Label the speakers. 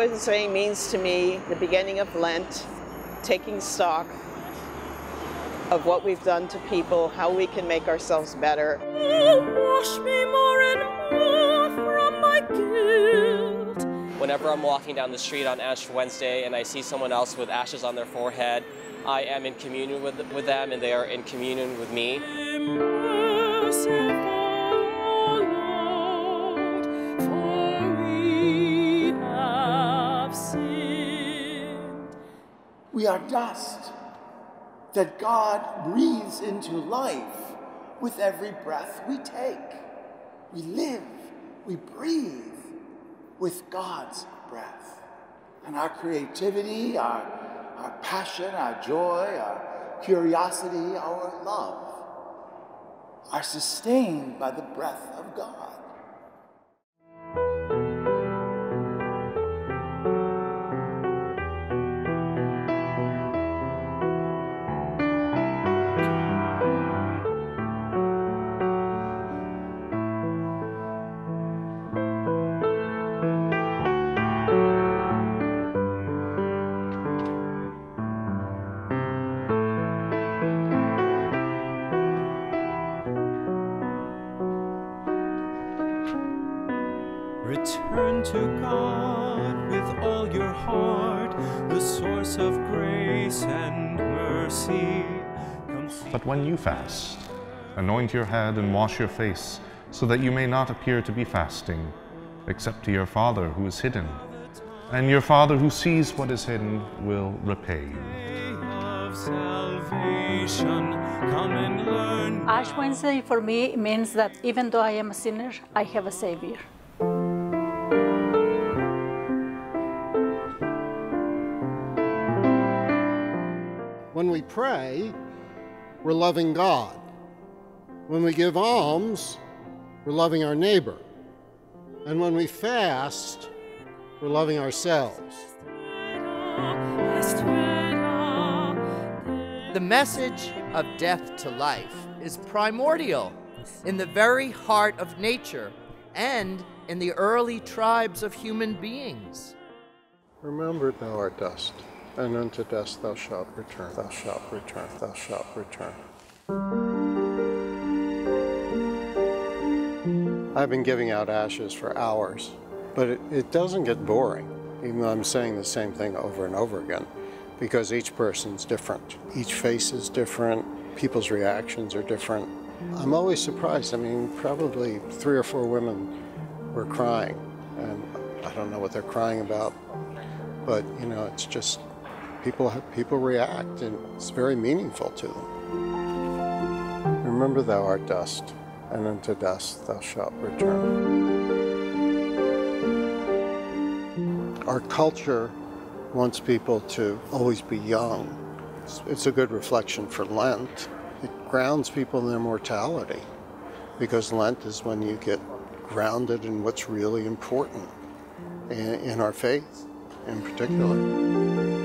Speaker 1: Wednesday means to me the beginning of Lent, taking stock of what we've done to people, how we can make ourselves better.
Speaker 2: Oh, wash me more and more from my guilt.
Speaker 3: Whenever I'm walking down the street on Ash Wednesday and I see someone else with ashes on their forehead, I am in communion with, with them and they are in communion with me.
Speaker 2: We
Speaker 4: are dust that God breathes into life with every breath we take. We live, we breathe with God's breath. And our creativity, our, our passion, our joy, our curiosity, our love are sustained by the breath of God.
Speaker 5: Return to God with all your heart, the source of grace and mercy.
Speaker 6: But when you fast, anoint your head and wash your face, so that you may not appear to be fasting, except to your Father who is hidden. And your Father who sees what is hidden will repay you.
Speaker 5: salvation, come and learn.
Speaker 7: Ash Wednesday for me means that even though I am a sinner, I have a Savior.
Speaker 8: We pray, we're loving God. When we give alms, we're loving our neighbor. And when we fast, we're loving ourselves.
Speaker 9: The message of death to life is primordial in the very heart of nature and in the early tribes of human beings.
Speaker 8: Remember, thou art dust, and unto dust thou shalt return. Thou shalt return. Thou shalt return. I've been giving out ashes for hours, but it, it doesn't get boring, even though I'm saying the same thing over and over again, because each person's different. Each face is different, people's reactions are different. I'm always surprised. I mean, probably three or four women were crying, and I don't know what they're crying about, but you know, it's just people people react, and it's very meaningful to them. Remember, thou art dust, and unto dust thou shalt return. Our culture wants people to always be young. It's, it's a good reflection for Lent. It grounds people in their mortality, because Lent is when you get grounded in what's really important in, in our faith in particular.